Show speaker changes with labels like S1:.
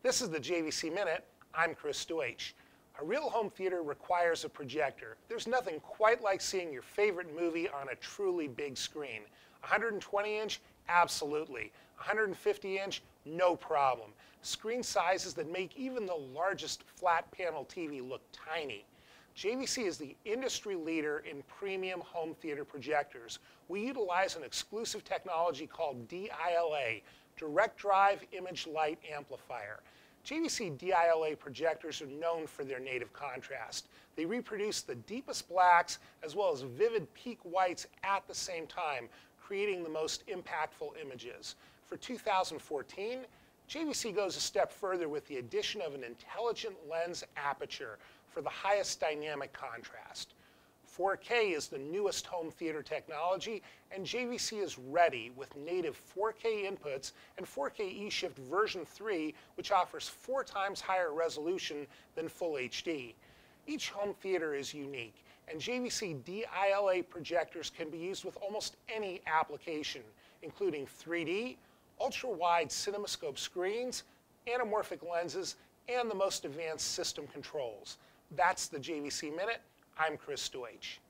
S1: This is the JVC Minute. I'm Chris Deutsch. A real home theater requires a projector. There's nothing quite like seeing your favorite movie on a truly big screen. 120 inch? Absolutely. 150 inch? No problem. Screen sizes that make even the largest flat panel TV look tiny. JVC is the industry leader in premium home theater projectors. We utilize an exclusive technology called DILA, Direct Drive Image Light Amplifier. JVC DILA projectors are known for their native contrast. They reproduce the deepest blacks as well as vivid peak whites at the same time, creating the most impactful images. For 2014, JVC goes a step further with the addition of an intelligent lens aperture for the highest dynamic contrast. 4K is the newest home theater technology, and JVC is ready with native 4K inputs and 4K eShift version 3, which offers four times higher resolution than Full HD. Each home theater is unique, and JVC DILA projectors can be used with almost any application, including 3D, ultra-wide cinemascope screens, anamorphic lenses, and the most advanced system controls. That's the JVC Minute. I'm Chris Deutsch.